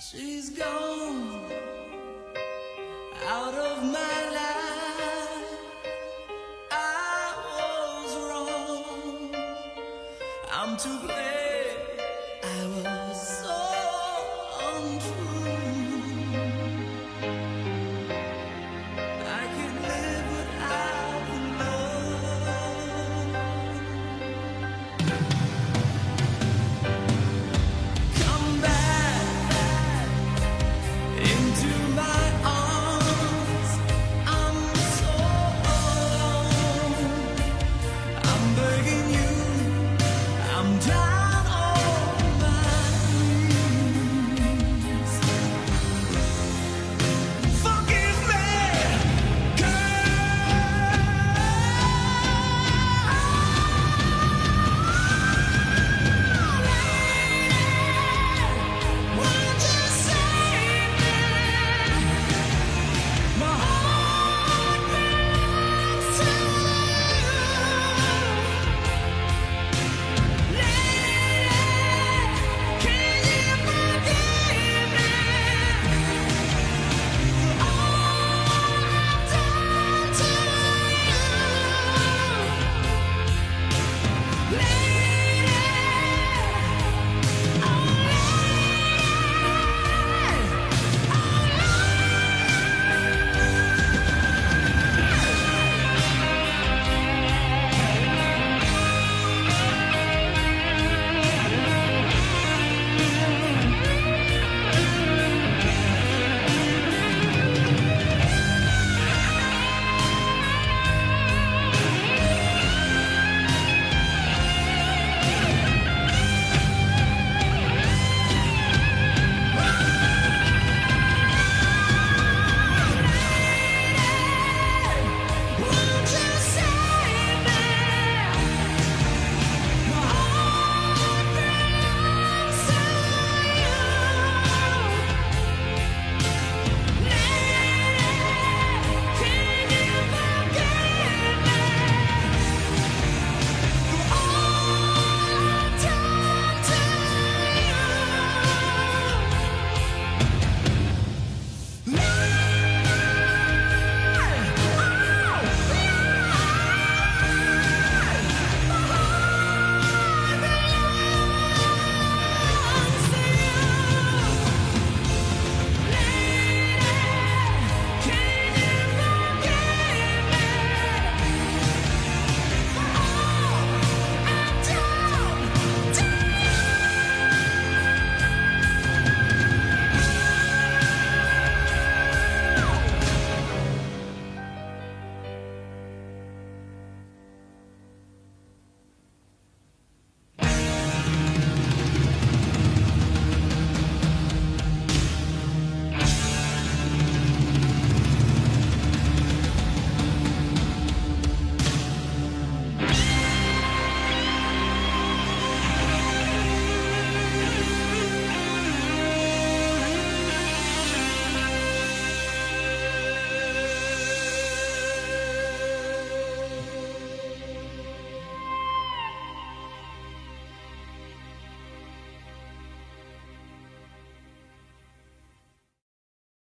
She's gone out of my life. I was wrong. I'm too blame.